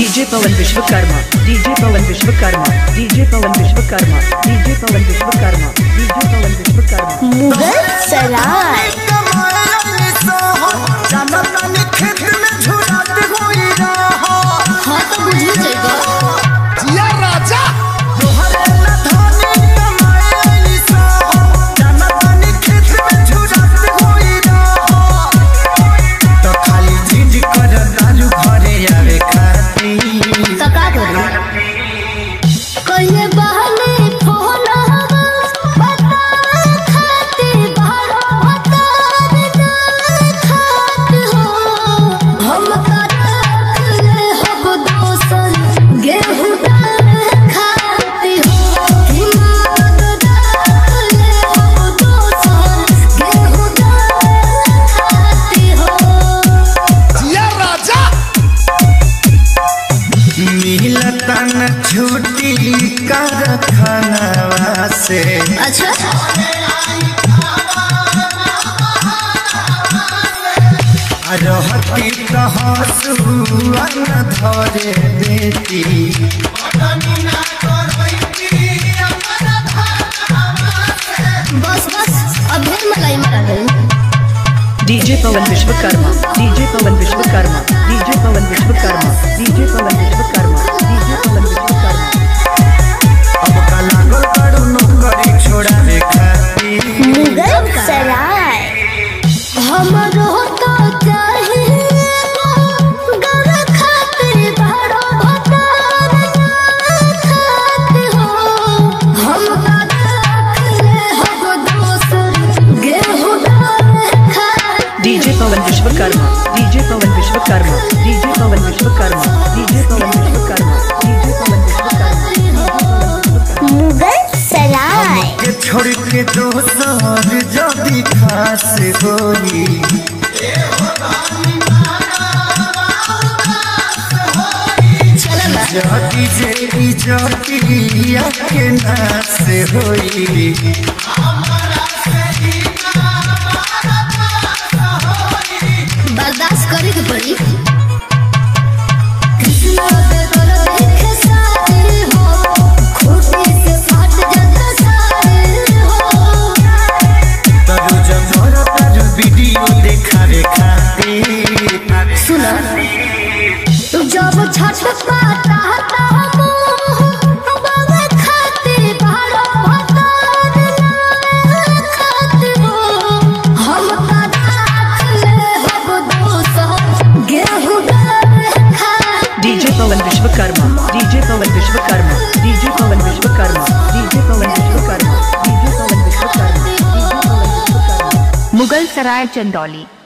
DJ Pawan Vishwakarma, DJ Pawan Vishwakarma, DJ Pawan Vishwakarma, DJ Pawan Vishwakarma, DJ Pawan Vishwakarma. Mughal Sarai. का करूँ कारखानवा से अच्छा रहती कहसुअन धरे बेटी बस बस अब ढेर मलाई मारा गई DJ Pawan Vishwakarma DJ Pawan Vishwakarma DJ Pawan Vishwakarma DJ Pawan Vishwakarma Pawan Vishwakarma DJ Pawan Vishwakarma DJ Pawan Vishwakarma DJ Pawan Vishwakarma DJ Pawan Vishwakarma. Mughal Sarai. के छोड़ के दोसर जदी खास होई। जदी जे इजतिया के नास होई। Pawan Vishwakarma, DJ Pawan Vishwakarma, DJ Pawan Vishwakarma, DJ Pawan Vishwakarma, DJ Pawan Vishwakarma. Mughal Sarai Chandauli.